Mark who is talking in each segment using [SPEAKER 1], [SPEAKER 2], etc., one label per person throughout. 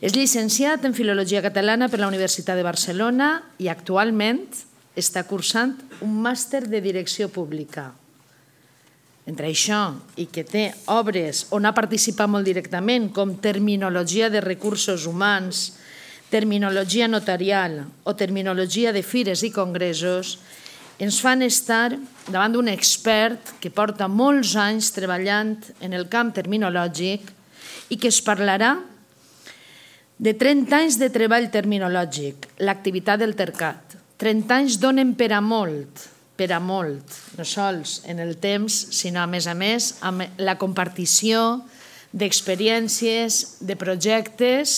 [SPEAKER 1] És llicenciat en Filologia Catalana per la Universitat de Barcelona i actualment està cursant un màster de Direcció Pública. Entre això i que té obres on ha participat molt directament, com Terminologia de Recursos Humans, Terminologia Notarial o Terminologia de Fires i Congressos, ens fan estar davant d'un expert que porta molts anys treballant en el camp terminològic i que es parlarà de 30 anys de treball terminològic, l'activitat del TERCAT. 30 anys donen per a molt, per a molt, no sols en el temps, sinó a més a més amb la compartició d'experiències, de projectes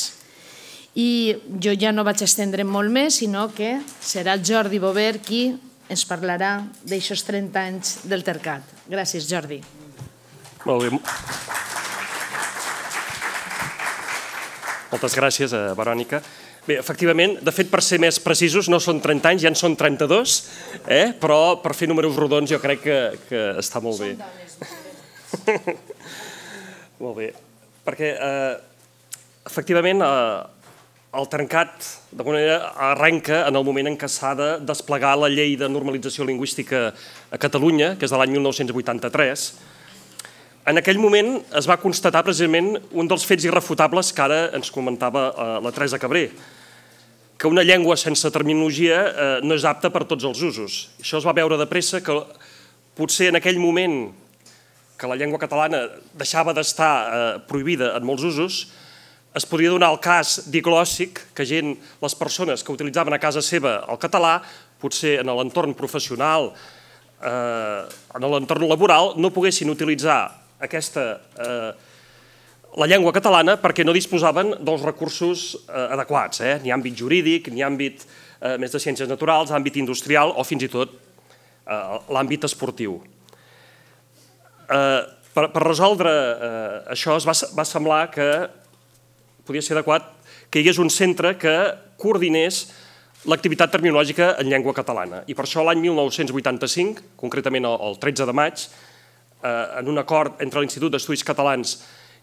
[SPEAKER 1] i jo ja no vaig estendre molt més, sinó que serà Jordi Bover qui ens parlarà d'aixòs 30 anys del Tercat. Gràcies, Jordi.
[SPEAKER 2] Molt bé. Moltes gràcies, eh, Verònica. Bé, efectivament, de fet, per ser més precisos, no són 30 anys, ja en són 32, eh? però per fer números rodons jo crec que, que està molt bé. molt bé, perquè eh, efectivament eh, el trencat, d'alguna manera, arrenca en el moment en què s'ha de desplegar la llei de normalització lingüística a Catalunya, que és de l'any 1983. En aquell moment es va constatar precisament un dels fets irrefutables que ara ens comentava eh, la Teresa Cabré, que una llengua sense terminologia eh, no és apta per tots els usos. Això es va veure de pressa que potser en aquell moment que la llengua catalana deixava d'estar eh, prohibida en molts usos, es podria donar el cas diglòssic, que gent, les persones que utilitzaven a casa seva el català, potser en l'entorn professional, eh, en l'entorn laboral, no poguessin utilitzar aquesta, eh, la llengua catalana perquè no disposaven dels recursos eh, adequats, eh? ni àmbit jurídic, ni àmbit eh, més de ciències naturals, àmbit industrial o fins i tot eh, l'àmbit esportiu. Eh, per, per resoldre eh, això es va, va semblar que podia ser adequat que hi hagués un centre que coordinés l'activitat terminològica en llengua catalana. I per això l'any 1985, concretament el 13 de maig, en un acord entre l'Institut d'Estudis Catalans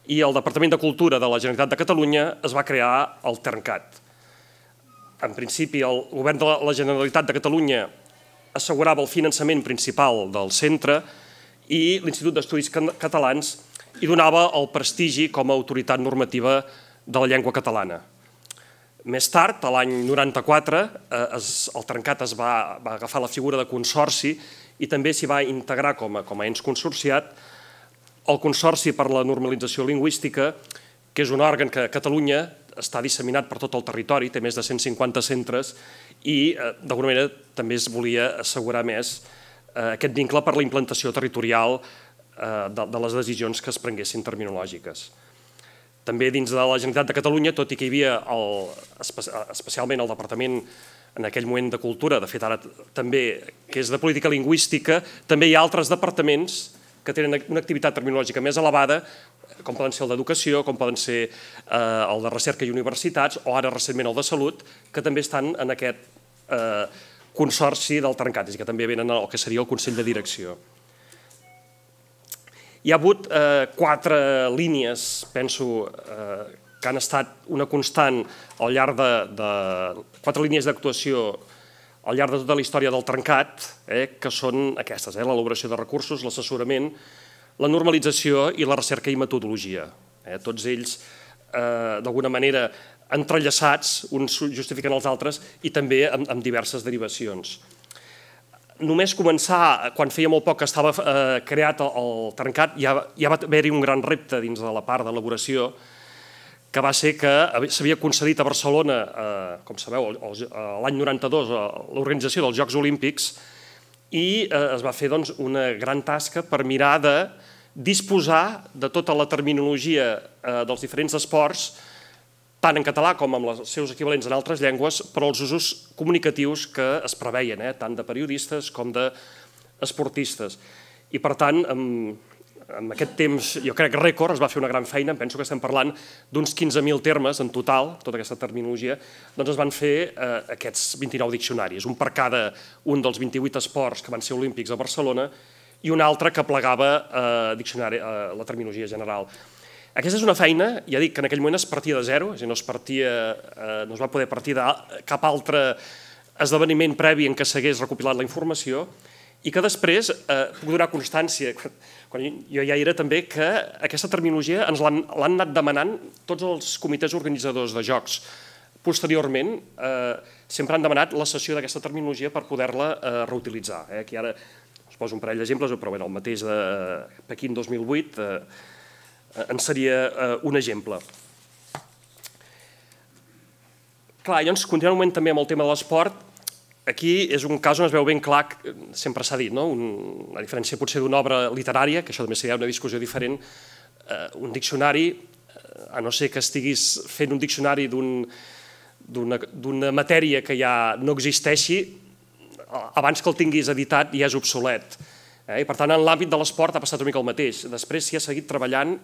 [SPEAKER 2] i el Departament de Cultura de la Generalitat de Catalunya, es va crear el TERNCAT. En principi, el govern de la Generalitat de Catalunya assegurava el finançament principal del centre i l'Institut d'Estudis Catalans hi donava el prestigi com a autoritat normativa de la llengua catalana. Més tard, a l'any 94, eh, el trencat es va agafar la figura de consorci i també s'hi va integrar com a, com a ens consorciat el Consorci per la Normalització Lingüística, que és un òrgan que a Catalunya està disseminat per tot el territori, té més de 150 centres i, eh, d'alguna manera, també es volia assegurar més eh, aquest vincle per la implantació territorial eh, de, de les decisions que es prenguessin terminològiques. També dins de la Generalitat de Catalunya, tot i que hi havia el, especialment el Departament en aquell moment de Cultura, de fet ara també, que és de política lingüística, també hi ha altres departaments que tenen una activitat terminològica més elevada, com poden ser el d'Educació, com poden ser eh, el de Recerca i Universitats, o ara recentment el de Salut, que també estan en aquest eh, consorci del Trencat, és que també venen al que seria el Consell de Direcció. Hi ha hagut eh, quatre línies, penso, eh, que han estat una constant al llarg de, de quatre línies d'actuació al llarg de tota la història del trencat, eh, que són aquestes, eh, l'elaboració de recursos, l'assessorament, la normalització i la recerca i metodologia. Eh, tots ells, eh, d'alguna manera, entrellaçats, uns justifiquen els altres, i també amb, amb diverses derivacions només començar, quan feia molt poc que estava eh, creat el, el trencat, ja, ja va haver-hi un gran repte dins de la part d'elaboració, que va ser que s'havia concedit a Barcelona, eh, com sabeu, l'any 92, l'organització dels Jocs Olímpics, i eh, es va fer doncs, una gran tasca per mirar de disposar de tota la terminologia eh, dels diferents esports tant en català com amb els seus equivalents en altres llengües, però els usos comunicatius que es preveien, eh, tant de periodistes com d'esportistes. I per tant, amb, amb aquest temps, jo crec rècord, es va fer una gran feina, penso que estem parlant d'uns 15.000 termes en total, tota aquesta terminologia, doncs es van fer eh, aquests 29 diccionaris, un per cada un dels 28 esports que van ser olímpics a Barcelona i un altre que plegava eh, diccionari, eh, la terminologia general. Aquesta és una feina, ja dic, que en aquell moment es partia de zero, és a dir, no es, partia, eh, no es va poder partir de cap altre esdeveniment previ en què s'hagués recopilat la informació i que després eh, puc donar constància, quan jo ja era també, que aquesta terminologia ens l'han anat demanant tots els comitès organitzadors de jocs. Posteriorment, eh, sempre han demanat la sessió d'aquesta terminologia per poder-la eh, reutilitzar. Eh? Aquí ara us poso un parell d'exemples, però bé, el mateix de Pequín 2008, eh, en seria eh, un exemple. Clar, llavors, continuant també amb el tema de l'esport, aquí és un cas on es veu ben clar, sempre s'ha dit, no? un, a diferència potser d'una obra literària, que això també seria una discussió diferent, eh, un diccionari, eh, a no ser que estiguis fent un diccionari d'una un, matèria que ja no existeixi, abans que el tinguis editat ja és obsolet. Eh? I per tant, en l'àmbit de l'esport ha passat una mica el mateix. Després s'hi ha seguit treballant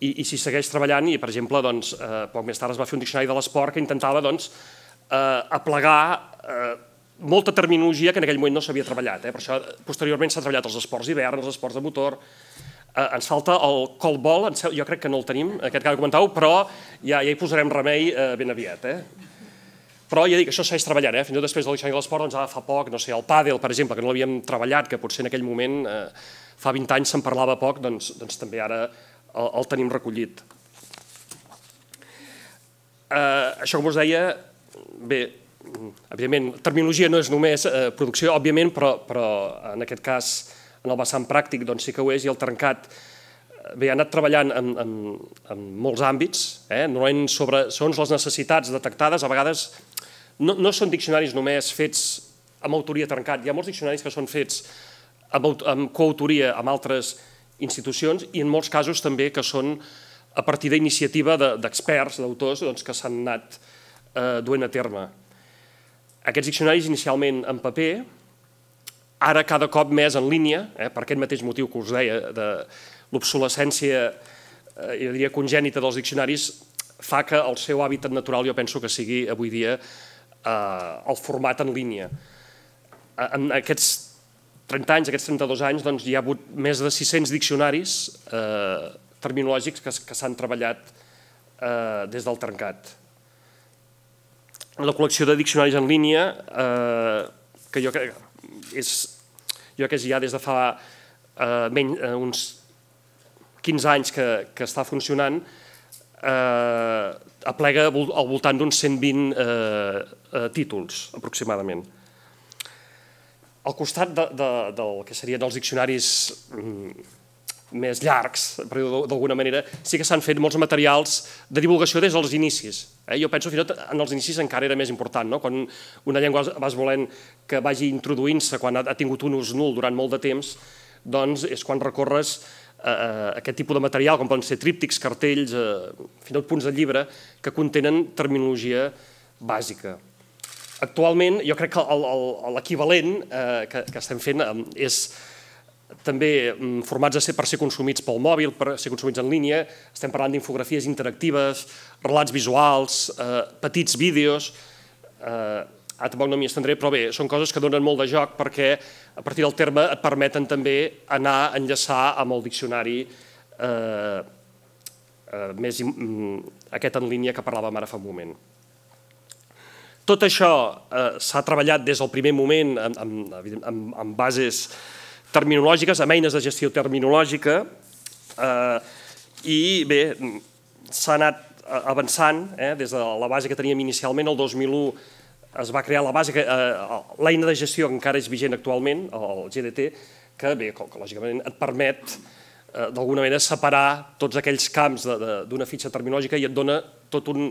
[SPEAKER 2] i, i s'hi segueix treballant i, per exemple, doncs, eh, poc més tard es va fer un diccionari de l'esport que intentava doncs, eh, aplegar eh, molta terminologia que en aquell moment no s'havia treballat. Eh? Per això, posteriorment, s'ha treballat els esports d'hivern, els esports de motor, eh, ens falta el colbol, jo crec que no el tenim, aquest que comentau, però ja, ja hi posarem remei eh, ben aviat. Eh? Però ja dic, això segueix treballant, eh? fins i tot després del diccionari de l'esport, doncs ara fa poc, no sé, el pàdel, per exemple, que no l'havíem treballat, que potser en aquell moment, eh, fa 20 anys se'n parlava poc, doncs, doncs també ara el, el tenim recollit. Eh, això, com us deia, bé, evidentment, terminologia no és només eh, producció, òbviament, però, però en aquest cas, en el vessant pràctic, doncs sí que ho és, i el trencat eh, bé, ha anat treballant en, en, en molts àmbits, eh? normalment sobre segons les necessitats detectades, a vegades no, no són diccionaris només fets amb autoria trencat, hi ha molts diccionaris que són fets amb, amb coautoria amb altres institucions i en molts casos també que són a partir d'iniciativa d'experts, d'autors, doncs, que s'han anat eh, duent a terme. Aquests diccionaris inicialment en paper, ara cada cop més en línia, eh, per aquest mateix motiu que us deia, de l'obsolescència, eh, jo diria, congènita dels diccionaris, fa que el seu hàbitat natural jo penso que sigui avui dia eh, el format en línia. En aquests 30 anys, aquests 32 anys, doncs, hi ha hagut més de 600 diccionaris eh, terminològics que, que s'han treballat eh, des del trencat. La col·lecció de diccionaris en línia, eh, que jo crec és, jo que és ja des de fa eh, menys, eh, uns 15 anys que, que està funcionant, eh, aplega al voltant d'uns 120 eh, eh, títols, aproximadament. Al costat de, de, del que serien els diccionaris mm, més llargs, per dir d'alguna manera, sí que s'han fet molts materials de divulgació des dels inicis. Eh? Jo penso que en els inicis encara era més important, no? quan una llengua vas volent que vagi introduint-se, quan ha, tingut un ús nul durant molt de temps, doncs és quan recorres eh, aquest tipus de material, com poden ser tríptics, cartells, eh, fins i tot punts de llibre, que contenen terminologia bàsica. Actualment, jo crec que l'equivalent eh, que, que estem fent eh, és també mm, formats a ser per ser consumits pel mòbil, per ser consumits en línia, estem parlant d'infografies interactives, relats visuals, eh, petits vídeos, eh, ara tampoc no m'hi estendré, però bé, són coses que donen molt de joc perquè a partir del terme et permeten també anar a enllaçar amb el diccionari eh, eh, més mm, aquest en línia que parlàvem ara fa un moment. Tot això eh, s'ha treballat des del primer moment amb, amb, amb, bases terminològiques, amb eines de gestió terminològica, eh, i bé, s'ha anat avançant eh, des de la base que teníem inicialment el 2001 es va crear la base, eh, l'eina de gestió que encara és vigent actualment, el GDT, que bé, que, lògicament et permet eh, d'alguna manera separar tots aquells camps d'una fitxa terminològica i et dona tot un,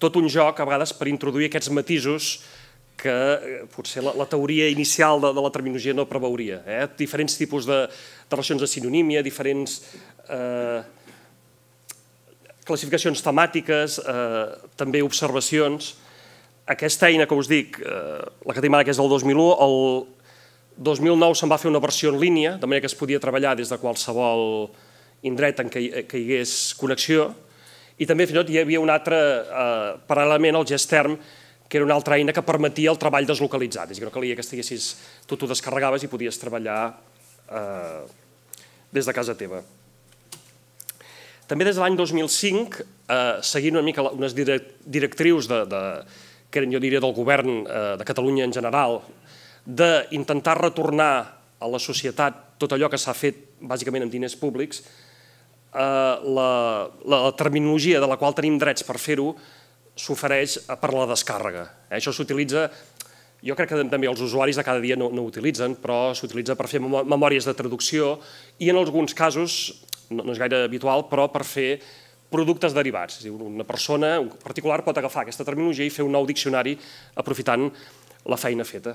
[SPEAKER 2] tot un joc a vegades per introduir aquests matisos que eh, potser la, teoria inicial de, la terminologia no preveuria. Eh? Diferents tipus de, de relacions de sinonímia, diferents eh, classificacions temàtiques, eh, també observacions, aquesta eina que us dic, eh, la que tenim ara que és del 2001, el 2009 se'n va fer una versió en línia, de manera que es podia treballar des de qualsevol indret en què, hi hagués connexió, i també fins i tot hi havia un altre, eh, paral·lelament al GestTerm, que era una altra eina que permetia el treball deslocalitzat, és a dir, no calia que estiguessis, tu t'ho descarregaves i podies treballar eh, des de casa teva. També des de l'any 2005, eh, seguint una mica unes directrius de, de, que jo diria, del govern eh, de Catalunya en general, d'intentar retornar a la societat tot allò que s'ha fet bàsicament amb diners públics, eh, la, la terminologia de la qual tenim drets per fer-ho s'ofereix per la descàrrega. Eh? Això s'utilitza, jo crec que també els usuaris de cada dia no, no ho utilitzen, però s'utilitza per fer memòries de traducció i en alguns casos, no, és gaire habitual, però per fer productes derivats. És a dir, una persona un particular pot agafar aquesta terminologia i fer un nou diccionari aprofitant la feina feta.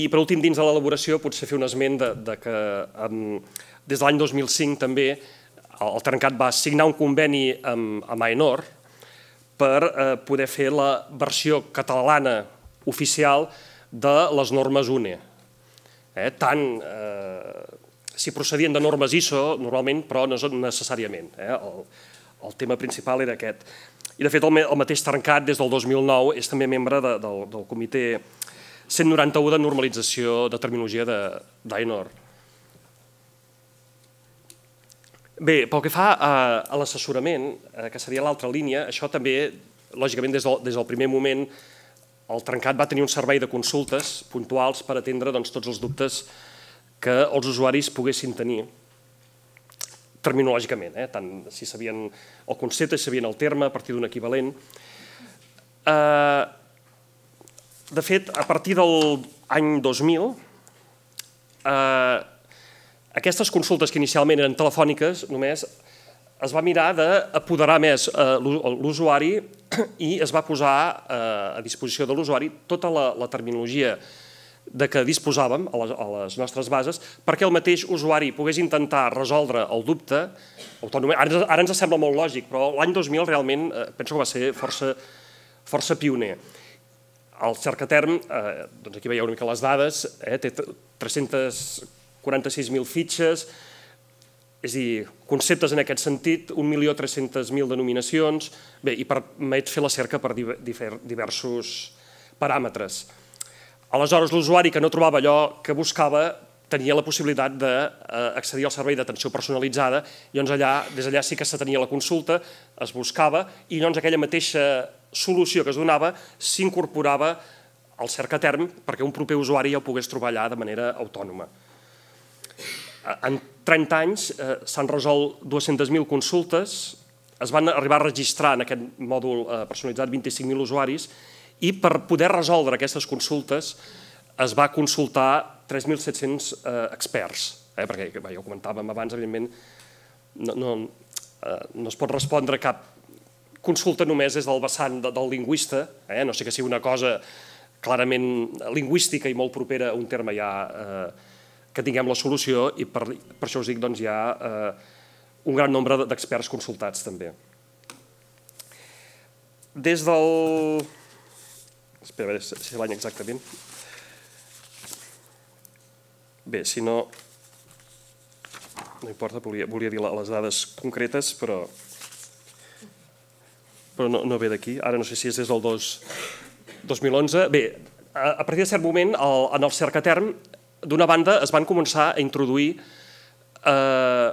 [SPEAKER 2] I per últim, dins de l'elaboració, potser fer un esment de, que des de l'any 2005 també el Trencat va signar un conveni amb, amb AENOR per eh, poder fer la versió catalana oficial de les normes UNE. Eh, tant eh, si procedien de normes ISO, normalment, però no necessàriament. Eh? El, el tema principal era aquest. I, de fet, el, el mateix Trencat, des del 2009, és també membre de, del, del comitè 191 de normalització de terminologia d'AENOR. Bé, pel que fa a, l'assessorament, eh, que seria l'altra línia, això també, lògicament, des del, des del primer moment, el Trencat va tenir un servei de consultes puntuals per atendre doncs, tots els dubtes que els usuaris poguessin tenir terminològicament, eh? tant si sabien el concepte, si sabien el terme, a partir d'un equivalent. Eh, de fet, a partir del any 2000, eh, aquestes consultes que inicialment eren telefòniques només es va mirar d'apoderar més eh, l'usuari i es va posar eh, a disposició de l'usuari tota la, terminologia de què disposàvem a les, nostres bases perquè el mateix usuari pogués intentar resoldre el dubte autònomament. Ara, ens sembla molt lògic, però l'any 2000 realment eh, penso que va ser força, força pioner. El cercaterm, doncs aquí veieu una mica les dades, eh, té 346.000 fitxes, és a dir, conceptes en aquest sentit, 1.300.000 denominacions, bé, i permet fer la cerca per diversos paràmetres. Aleshores, l'usuari que no trobava allò que buscava tenia la possibilitat d'accedir al servei d'atenció personalitzada i llavors allà, des d'allà sí que se tenia la consulta, es buscava i llavors aquella mateixa solució que es donava s'incorporava al cercaterm perquè un proper usuari ja ho pogués trobar allà de manera autònoma. En 30 anys eh, s'han resolt 200.000 consultes, es van arribar a registrar en aquest mòdul eh, personalitzat 25.000 usuaris i per poder resoldre aquestes consultes es va consultar 3.700 eh, experts, eh, perquè ja ho comentàvem abans, evidentment no, no, eh, no es pot respondre cap consulta només des del vessant de, del lingüista, eh, no sé que sigui una cosa clarament lingüística i molt propera a un terme ja eh, que tinguem la solució i per, per això us dic doncs, hi ha eh, un gran nombre d'experts consultats també. Des del Espera, a veure si l'any exactament. Bé, si no... No importa, volia, volia dir les dades concretes, però, però no, no ve d'aquí. Ara no sé si és des del 2, 2011. Bé, a, a partir de cert moment, el, en el cercaterm, d'una banda, es van començar a introduir eh,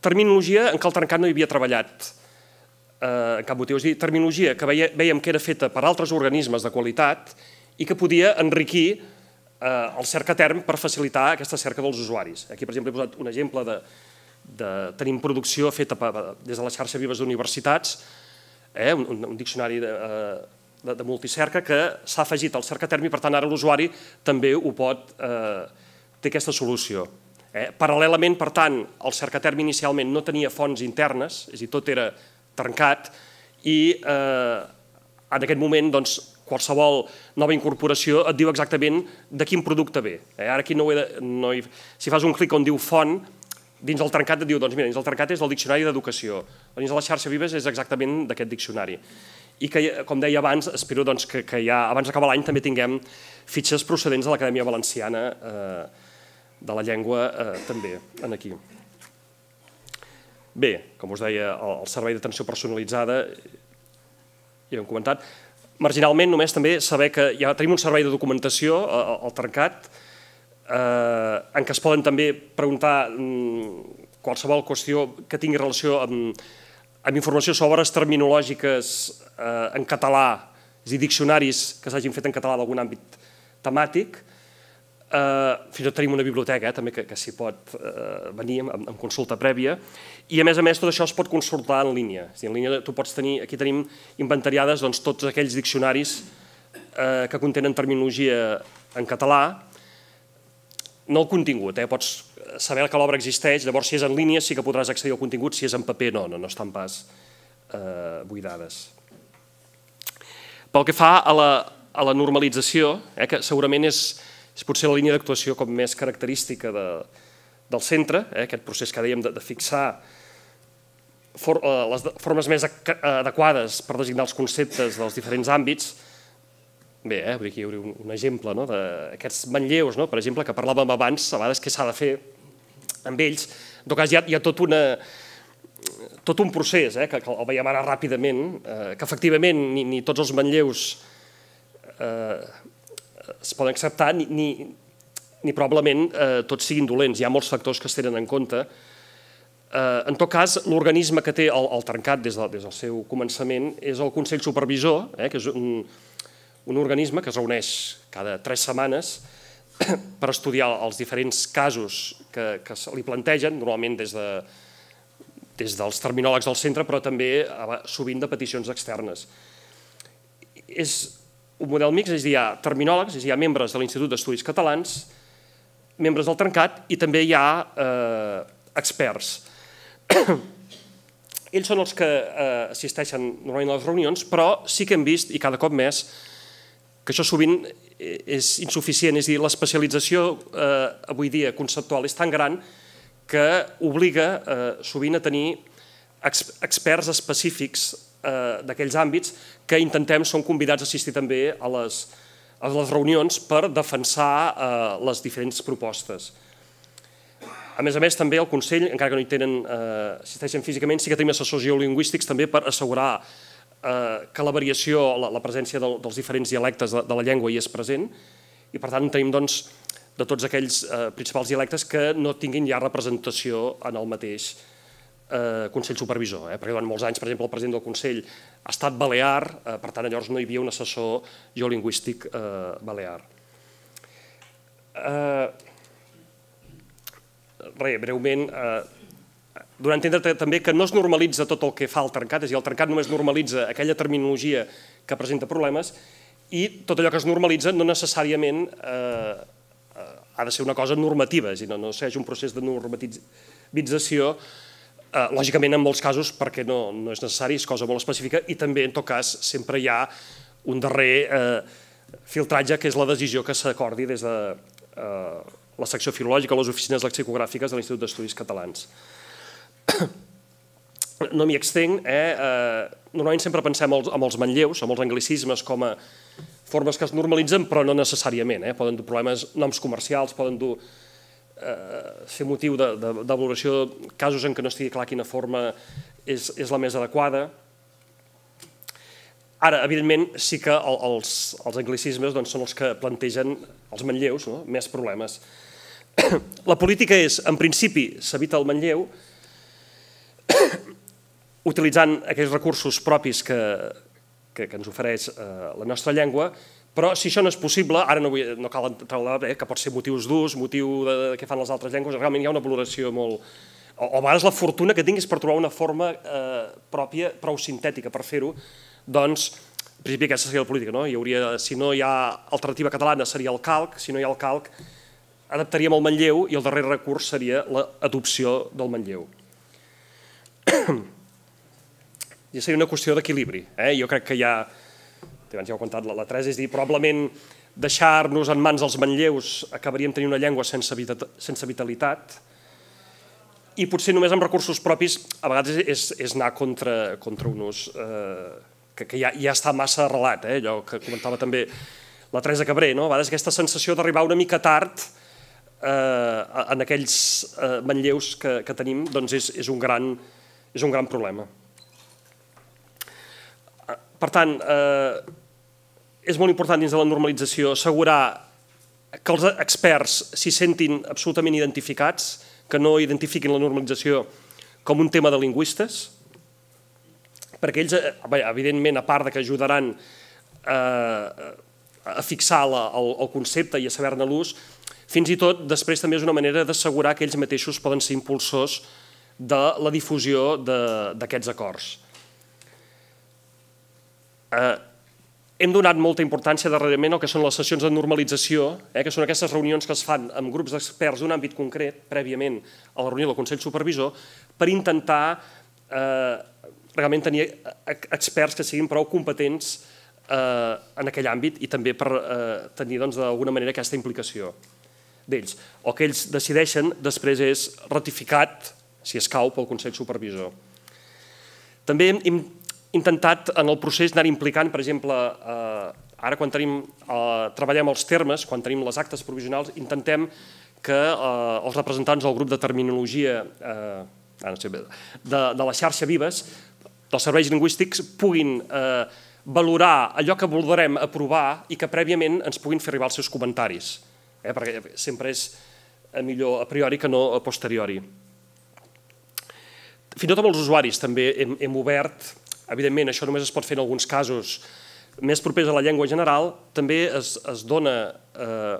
[SPEAKER 2] terminologia en què el trencat no hi havia treballat eh, cap motiu. És dir, terminologia que veia, veiem que era feta per altres organismes de qualitat i que podia enriquir eh, el cercaterm per facilitar aquesta cerca dels usuaris. Aquí, per exemple, he posat un exemple de, de tenim producció feta per, des de la xarxa Vives d'Universitats, eh, un, un, diccionari de, eh, de, de multicerca que s'ha afegit al cercaterm i, per tant, ara l'usuari també ho pot eh, té aquesta solució. Eh? Paral·lelament, per tant, el cercaterm inicialment no tenia fonts internes, és a dir, tot era trencat i eh, en aquest moment doncs, qualsevol nova incorporació et diu exactament de quin producte ve. Eh? Ara aquí no, he de, no hi, si fas un clic on diu font, dins del trencat et diu, doncs mira, dins del trencat és del diccionari d'educació, dins de la xarxa Vives és exactament d'aquest diccionari. I que, com deia abans, espero doncs, que, que ja abans d'acabar l'any també tinguem fitxes procedents de l'Acadèmia Valenciana eh, de la llengua eh, també, en aquí. Bé, com us deia, el servei d'atenció personalitzada, ja hem comentat, marginalment només també saber que ja tenim un servei de documentació al Trencat, eh, en què es poden també preguntar mm, qualsevol qüestió que tingui relació amb, amb informació sobre obres terminològiques eh, en català, és a dir, diccionaris que s'hagin fet en català d'algun àmbit temàtic, Eh, fins i tot tenim una biblioteca eh, també que, que s'hi pot eh, venir amb, amb consulta prèvia i a més a més tot això es pot consultar en línia. És en línia tu pots tenir, aquí tenim inventariades doncs, tots aquells diccionaris eh, que contenen terminologia en català, no el contingut, eh, pots saber que l'obra existeix, llavors si és en línia sí que podràs accedir al contingut, si és en paper no, no, no estan pas eh, buidades. Pel que fa a la, a la normalització, eh, que segurament és, és potser la línia d'actuació com més característica de, del centre, eh, aquest procés que dèiem de, de fixar for, eh, les formes més adequades per designar els conceptes dels diferents àmbits. Bé, eh, aquí hi hauria un, un exemple no, d'aquests manlleus, no, per exemple, que parlàvem abans, a vegades què s'ha de fer amb ells. En tot cas, hi ha, hi ha tot, una, tot un procés, eh, que, que el veiem ara ràpidament, eh, que efectivament ni, ni tots els manlleus eh, es poden acceptar ni, ni, ni probablement eh, tots siguin dolents. Hi ha molts factors que es tenen en compte. Eh, en tot cas, l'organisme que té el, el trencat des, de, des del seu començament és el Consell Supervisor, eh, que és un, un organisme que es reuneix cada tres setmanes per estudiar els diferents casos que, que se li plantegen, normalment des, de, des dels terminòlegs del centre, però també sovint de peticions externes. És un model mix, és a dir, hi ha terminòlegs, és a dir, hi ha membres de l'Institut d'Estudis Catalans, membres del Trencat i també hi ha eh, experts. Ells són els que eh, assisteixen normalment a les reunions, però sí que hem vist, i cada cop més, que això sovint és insuficient, és a dir, l'especialització eh, avui dia conceptual és tan gran que obliga eh, sovint a tenir ex experts específics eh, d'aquells àmbits que intentem, són convidats a assistir també a les, a les reunions per defensar eh, les diferents propostes. A més a més, també el Consell, encara que no hi tenen, eh, assisteixen físicament, sí que tenim assessors geolingüístics també per assegurar eh, que la variació, la, la presència del, dels diferents dialectes de, de la llengua hi és present i per tant tenim doncs, de tots aquells eh, principals dialectes que no tinguin ja representació en el mateix eh, Consell Supervisor, eh? perquè durant molts anys, per exemple, el president del Consell ha estat balear, eh, per tant, llavors no hi havia un assessor geolingüístic eh, balear. Eh, re, breument, eh, donant entendre també que no es normalitza tot el que fa el trencat, és a dir, el trencat només normalitza aquella terminologia que presenta problemes i tot allò que es normalitza no necessàriament eh, eh ha de ser una cosa normativa, és a dir, no, no segueix un procés de normatització Eh, lògicament, en molts casos, perquè no, no és necessari, és cosa molt específica, i també, en tot cas, sempre hi ha un darrer eh, filtratge, que és la decisió que s'acordi des de eh, la secció filològica o les oficines lexicogràfiques de l'Institut d'Estudis Catalans. No m'hi extenc, eh? eh? normalment sempre pensem en els manlleus, en els anglicismes com a formes que es normalitzen, però no necessàriament. Eh? Poden dur problemes, noms comercials, poden dur eh, ser motiu de, de, de casos en què no estigui clar quina forma és, és la més adequada. Ara, evidentment, sí que el, els, els anglicismes doncs, són els que plantegen els manlleus, no? més problemes. La política és, en principi, s'evita el manlleu utilitzant aquells recursos propis que, que, que ens ofereix eh, la nostra llengua, però si això no és possible, ara no, vull, no cal entrar eh, que pot ser motius durs, motiu de, de què fan les altres llengües, realment hi ha una valoració molt... O, o a vegades la fortuna que tinguis per trobar una forma eh, pròpia, prou sintètica per fer-ho, doncs, en principi aquesta seria la política, no? Hi hauria, si no hi ha alternativa catalana seria el calc, si no hi ha el calc adaptaríem el Manlleu i el darrer recurs seria l'adopció del Manlleu. I seria una qüestió d'equilibri. Eh? Jo crec que hi ha abans ja ho he contat la, la Teresa, és dir, probablement deixar-nos en mans dels manlleus acabaríem tenint una llengua sense, sense vitalitat i potser només amb recursos propis a vegades és, és anar contra, contra un ús eh, que, que ja, ja està massa arrelat, eh, allò que comentava també la Teresa Cabré, no? a vegades aquesta sensació d'arribar una mica tard eh, en aquells eh, manlleus que, que tenim doncs és, és, un gran, és un gran problema. Per tant, eh, és molt important dins de la normalització assegurar que els experts s'hi sentin absolutament identificats, que no identifiquin la normalització com un tema de lingüistes, perquè ells, eh, evidentment, a part de que ajudaran eh, a fixar la, el, el concepte i a saber-ne l'ús, fins i tot després també és una manera d'assegurar que ells mateixos poden ser impulsors de la difusió d'aquests acords. Eh, hem donat molta importància darrerament al que són les sessions de normalització, eh, que són aquestes reunions que es fan amb grups d'experts d'un àmbit concret, prèviament a la reunió del Consell Supervisor, per intentar eh, realment tenir experts que siguin prou competents eh, en aquell àmbit i també per eh, tenir doncs, d'alguna manera aquesta implicació d'ells. O que ells decideixen després és ratificat, si escau, pel Consell Supervisor. També hem intentat en el procés anar implicant, per exemple, eh, ara quan tenim, eh, treballem els termes, quan tenim les actes provisionals, intentem que eh, els representants del grup de terminologia eh, de, la xarxa Vives, dels serveis lingüístics, puguin eh, valorar allò que voldrem aprovar i que prèviament ens puguin fer arribar els seus comentaris, eh, perquè sempre és millor a priori que no a posteriori. Fins i tot amb els usuaris també hem obert, evidentment això només es pot fer en alguns casos més propers a la llengua general, també es, es dona... Eh,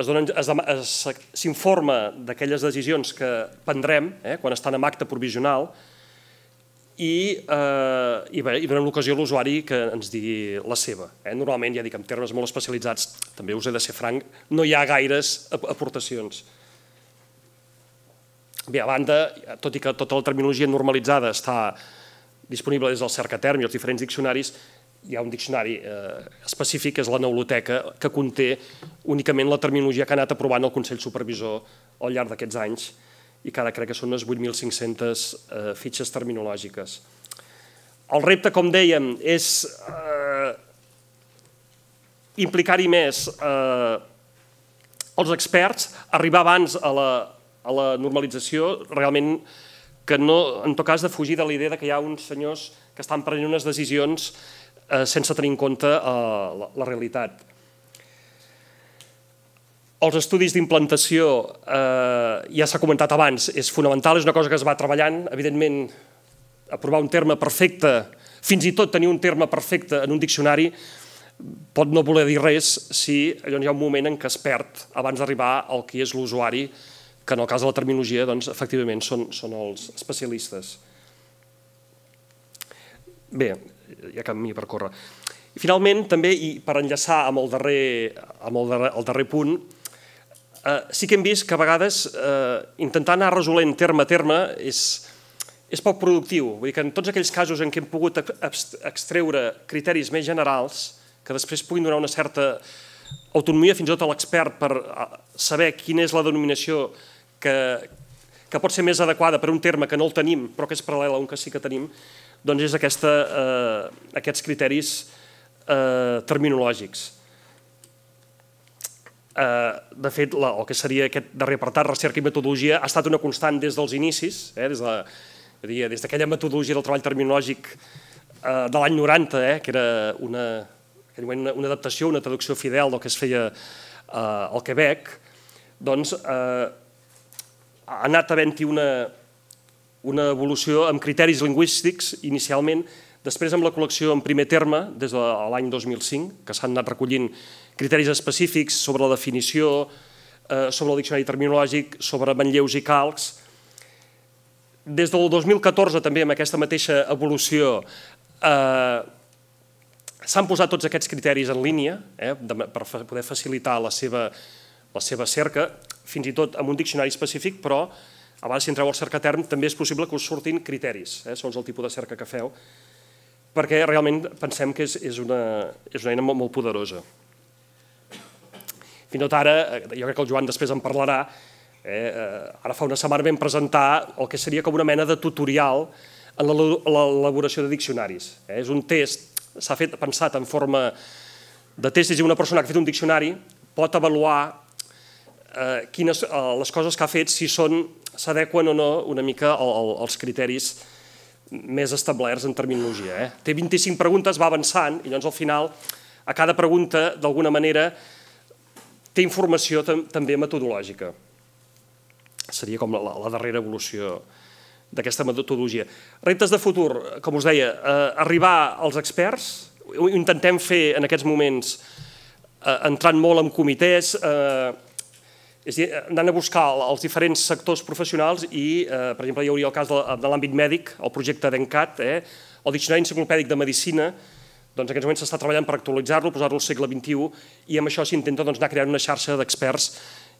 [SPEAKER 2] s'informa d'aquelles decisions que prendrem eh, quan estan en acte provisional i, eh, i, bé, i donem l'ocasió a l'usuari que ens digui la seva. Eh? Normalment, ja dic, en termes molt especialitzats, també us he de ser franc, no hi ha gaires aportacions. Bé, a banda, tot i que tota la terminologia normalitzada està disponible des del cercaterm i els diferents diccionaris, hi ha un diccionari eh, específic, que és la neuloteca, que conté únicament la terminologia que ha anat aprovant el Consell Supervisor al llarg d'aquests anys, i que ara crec que són unes 8.500 eh, fitxes terminològiques. El repte, com dèiem, és eh, implicar-hi més eh, els experts, arribar abans a la, a la normalització, realment que no, en tot cas, de fugir de la idea que hi ha uns senyors que estan prenent unes decisions eh, sense tenir en compte eh, la, realitat. Els estudis d'implantació, eh, ja s'ha comentat abans, és fonamental, és una cosa que es va treballant. Evidentment, aprovar un terme perfecte, fins i tot tenir un terme perfecte en un diccionari, pot no voler dir res si hi ha un moment en què es perd abans d'arribar al que és l'usuari, que en el cas de la terminologia, doncs, efectivament, són, són els especialistes. Bé, hi ha camí per córrer. I finalment, també, i per enllaçar amb el darrer, amb el darrer, el darrer punt, eh, sí que hem vist que a vegades eh, intentar anar resolent terme a terme és, és poc productiu. Vull dir que en tots aquells casos en què hem pogut extreure criteris més generals, que després puguin donar una certa autonomia fins i tot a l'expert per saber quina és la denominació que, que pot ser més adequada per un terme que no el tenim, però que és paral·lel a un que sí que tenim, doncs és aquesta, eh, aquests criteris eh, terminològics. Eh, de fet, la, el que seria aquest darrer apartat, recerca i metodologia, ha estat una constant des dels inicis, eh, des de, des d'aquella metodologia del treball terminològic eh, de l'any 90, eh, que era una, una, una adaptació, una traducció fidel del que es feia eh, al Quebec, doncs eh, ha anat havent-hi una, una evolució amb criteris lingüístics inicialment, després amb la col·lecció en primer terme, des de l'any 2005, que s'han anat recollint criteris específics sobre la definició, eh, sobre el diccionari terminològic, sobre manlleus i calcs. Des del 2014, també amb aquesta mateixa evolució, eh, s'han posat tots aquests criteris en línia eh, per poder facilitar la seva, la seva cerca, fins i tot amb un diccionari específic, però a vegades si entreu al cercaterm també és possible que us surtin criteris, eh, segons el tipus de cerca que feu, perquè realment pensem que és, és, una, és una eina molt, molt poderosa. Fins i tot ara, eh, jo crec que el Joan després en parlarà, eh, eh, ara fa una setmana vam presentar el que seria com una mena de tutorial en l'elaboració de diccionaris. Eh? És un test, s'ha fet pensat en forma de test, és una persona que ha fet un diccionari pot avaluar eh, quines, eh, les coses que ha fet, si són s'adequen o no una mica als criteris més establerts en terminologia. Eh? Té 25 preguntes, va avançant, i llavors al final a cada pregunta, d'alguna manera, té informació també metodològica. seria com la, la darrera evolució d'aquesta metodologia. Reptes de futur, com us deia, eh, arribar als experts, ho intentem fer en aquests moments eh, entrant molt en comitès, eh, és dir, anant a buscar els diferents sectors professionals i, eh, per exemple, hi hauria el cas de, de l'àmbit mèdic, el projecte d'ENCAT, eh, el Diccionari Enciclopèdic de Medicina, doncs en aquests moments s'està treballant per actualitzar-lo, posar-lo al segle XXI, i amb això s'intenta doncs, anar creant una xarxa d'experts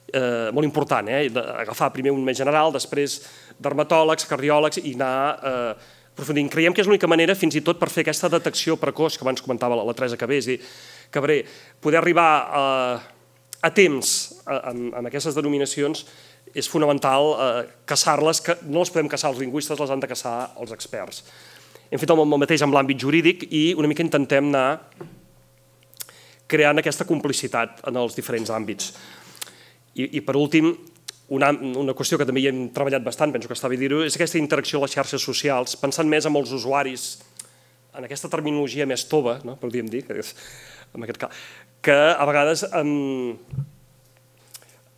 [SPEAKER 2] eh, molt important, eh? agafar primer un més general, després dermatòlegs, cardiòlegs i anar eh, aprofundint. Creiem que és l'única manera, fins i tot, per fer aquesta detecció precoç que abans comentava la, la Teresa Cabé, és dir, Cabré, poder arribar a, a temps amb, amb aquestes denominacions és fonamental eh, caçar-les, que no les podem caçar els lingüistes, les han de caçar els experts. Hem fet el mateix amb l'àmbit jurídic i una mica intentem anar creant aquesta complicitat en els diferents àmbits. I, i per últim, una, una qüestió que també hi hem treballat bastant, penso que està bé dir-ho, és aquesta interacció a les xarxes socials, pensant més en els usuaris, en aquesta terminologia més tova, no? podríem dir, que, en aquest que a vegades amb,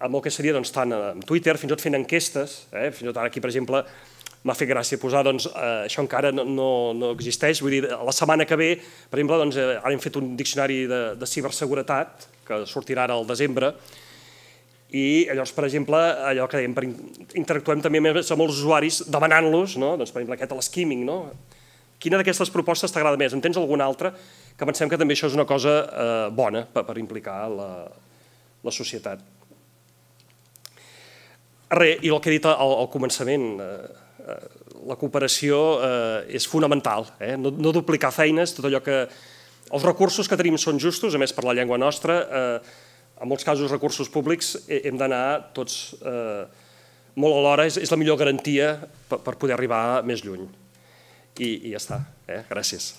[SPEAKER 2] amb el que seria doncs, tant en Twitter, fins i tot fent enquestes, eh? fins i tot ara aquí, per exemple, m'ha fet gràcia posar, doncs, eh, això encara no, no, existeix, vull dir, la setmana que ve, per exemple, doncs, eh, ara hem fet un diccionari de, de ciberseguretat, que sortirà ara al desembre, i llavors, per exemple, allò que dèiem, interactuem també amb els usuaris demanant-los, no? doncs, per exemple, aquest l'esquiming, no? quina d'aquestes propostes t'agrada més? En tens alguna altra? Que pensem que també això és una cosa eh, bona per, per implicar la, la societat. Re, i el que he dit al, al començament, eh, eh, la cooperació eh, és fonamental, eh? no, no duplicar feines, tot allò que... Els recursos que tenim són justos, a més per la llengua nostra, eh, en molts casos recursos públics hem d'anar tots eh, molt alhora, és, és la millor garantia per, per poder arribar més lluny. I, i ja està. Eh? Gràcies.